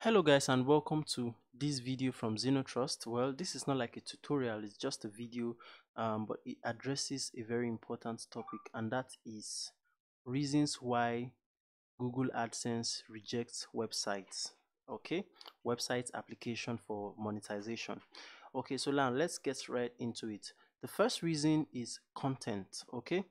Hello guys and welcome to this video from ZinoTrust. Well, this is not like a tutorial, it's just a video, um, but it addresses a very important topic and that is reasons why Google AdSense rejects websites. Okay, website application for monetization. Okay, so now let's get right into it. The first reason is content. Okay,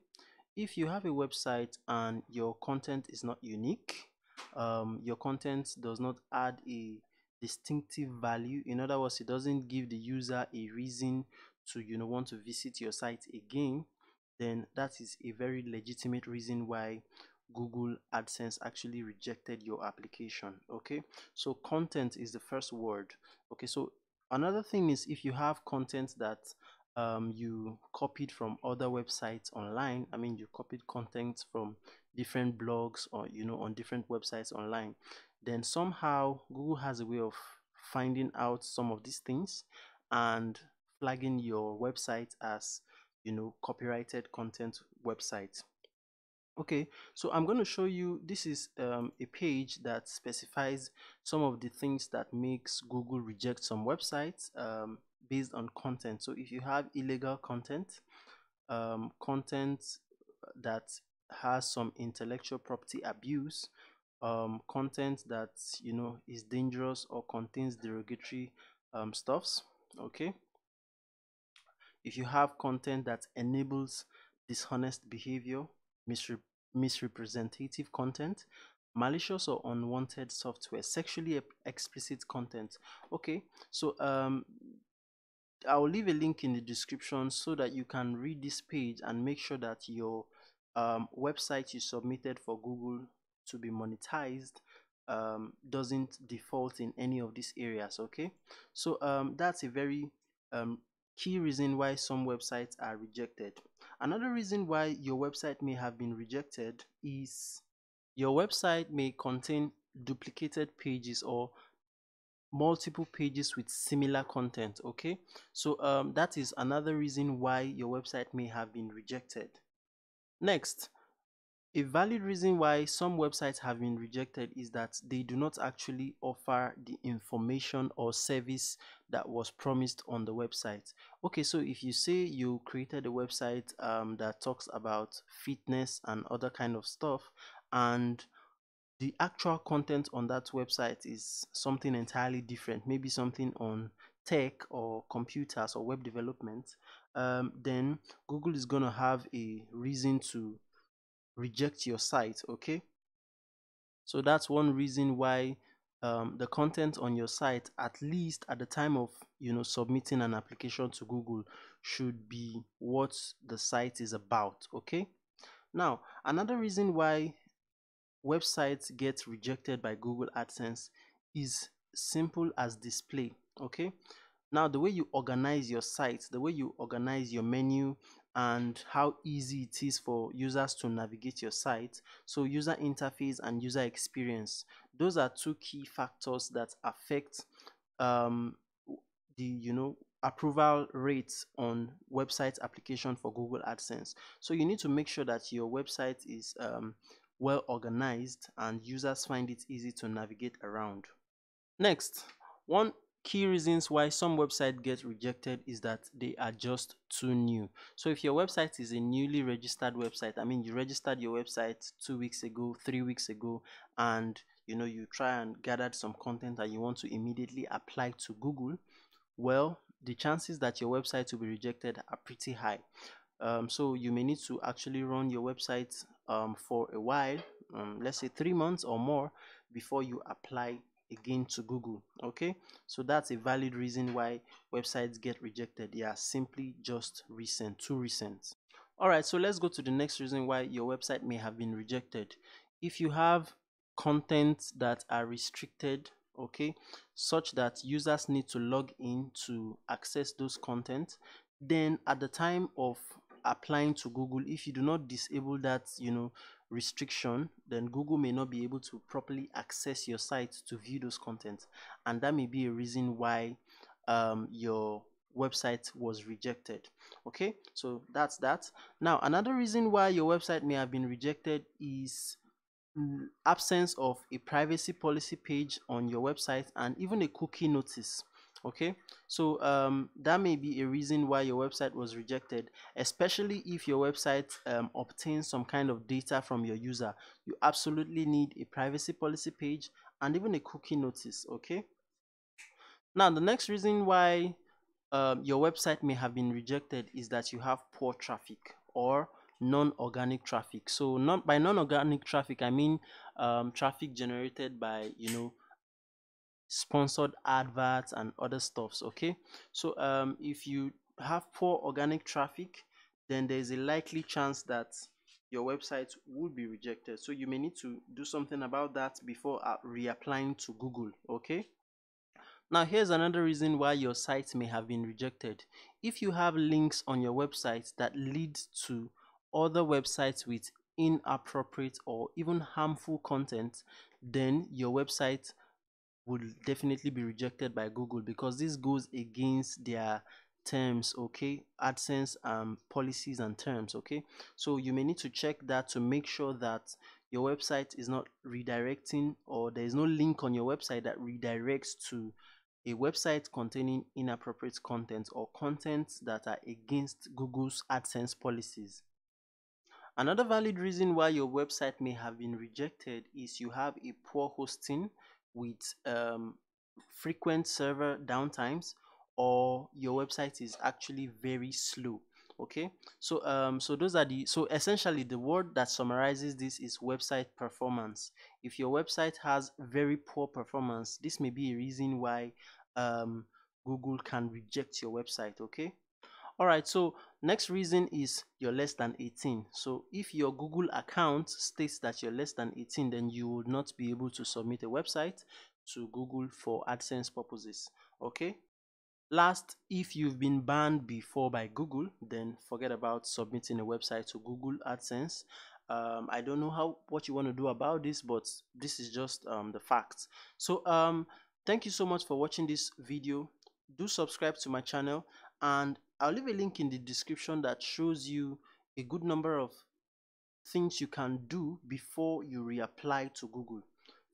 if you have a website and your content is not unique, um, your content does not add a distinctive value. In other words it doesn't give the user a reason to you know want to visit your site again then that is a very legitimate reason why google adsense actually rejected your application okay? So content is the first word okay? So another thing is if you have content that um, you copied from other websites online i mean you copied content from different blogs or you know on different websites online then somehow google has a way of finding out some of these things and flagging your website as you know copyrighted content website. Okay so i'm going to show you this is um, a page that specifies some of the things that makes google reject some websites um, based on content. So if you have illegal content um, content that has some intellectual property abuse um, content that you know is dangerous or contains derogatory um, stuffs okay? If you have content that enables dishonest behavior misrep misrepresentative content malicious or unwanted software sexually explicit content okay? So um i'll leave a link in the description so that you can read this page and make sure that your um, website you submitted for Google to be monetized um, doesn't default in any of these areas okay? So um, that's a very um, key reason why some websites are rejected. Another reason why your website may have been rejected is your website may contain duplicated pages or multiple pages with similar content okay? So um, that is another reason why your website may have been rejected Next, a valid reason why some websites have been rejected is that they do not actually offer the information or service that was promised on the website. Okay, so if you say you created a website um, that talks about fitness and other kind of stuff and the actual content on that website is something entirely different, maybe something on tech or computers or web development, um, then Google is going to have a reason to reject your site. Okay. So that's one reason why um, the content on your site, at least at the time of you know submitting an application to Google, should be what the site is about. Okay. Now another reason why websites get rejected by Google AdSense is simple as display. Okay. Now, the way you organize your site, the way you organize your menu, and how easy it is for users to navigate your site. So, user interface and user experience, those are two key factors that affect um, the you know approval rates on website application for Google AdSense. So, you need to make sure that your website is um, well organized and users find it easy to navigate around. Next, one key reasons why some websites get rejected is that they are just too new. So if your website is a newly registered website i mean you registered your website two weeks ago three weeks ago and you know you try and gathered some content that you want to immediately apply to google well the chances that your website will be rejected are pretty high. Um, so you may need to actually run your website um, for a while um, let's say three months or more before you apply again to Google. Okay, so that's a valid reason why websites get rejected. They are simply just recent, too recent. All right, so let's go to the next reason why your website may have been rejected. If you have content that are restricted, okay, such that users need to log in to access those content, then at the time of applying to Google, if you do not disable that, you know, restriction, then Google may not be able to properly access your site to view those content. And that may be a reason why um, your website was rejected. Okay, so that's that. Now, another reason why your website may have been rejected is absence of a privacy policy page on your website and even a cookie notice okay? So um, that may be a reason why your website was rejected especially if your website um, obtains some kind of data from your user. You absolutely need a privacy policy page and even a cookie notice okay? Now the next reason why um, your website may have been rejected is that you have poor traffic or non-organic traffic. So not by non-organic traffic i mean um, traffic generated by you know sponsored adverts and other stuffs okay? So um, if you have poor organic traffic then there's a likely chance that your website would be rejected. So you may need to do something about that before uh, reapplying to google okay? Now here's another reason why your site may have been rejected. If you have links on your website that lead to other websites with inappropriate or even harmful content, then your website would definitely be rejected by Google because this goes against their terms okay adsense um policies and terms okay so you may need to check that to make sure that your website is not redirecting or there is no link on your website that redirects to a website containing inappropriate content or content that are against Google's AdSense policies. Another valid reason why your website may have been rejected is you have a poor hosting with um, frequent server downtimes or your website is actually very slow okay? So um so those are the so essentially the word that summarizes this is website performance. If your website has very poor performance this may be a reason why um google can reject your website okay all right so next reason is you're less than 18 so if your google account states that you're less than 18 then you will not be able to submit a website to google for adsense purposes okay? Last if you've been banned before by google then forget about submitting a website to google adsense. Um, i don't know how what you want to do about this but this is just um, the facts. So um, thank you so much for watching this video. Do subscribe to my channel and I'll leave a link in the description that shows you a good number of things you can do before you reapply to Google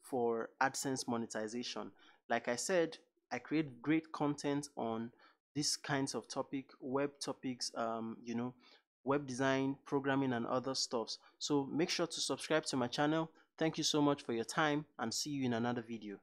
for AdSense monetization. Like I said, I create great content on these kinds of topic, web topics, um, you know, web design, programming, and other stuffs. So make sure to subscribe to my channel. Thank you so much for your time and see you in another video.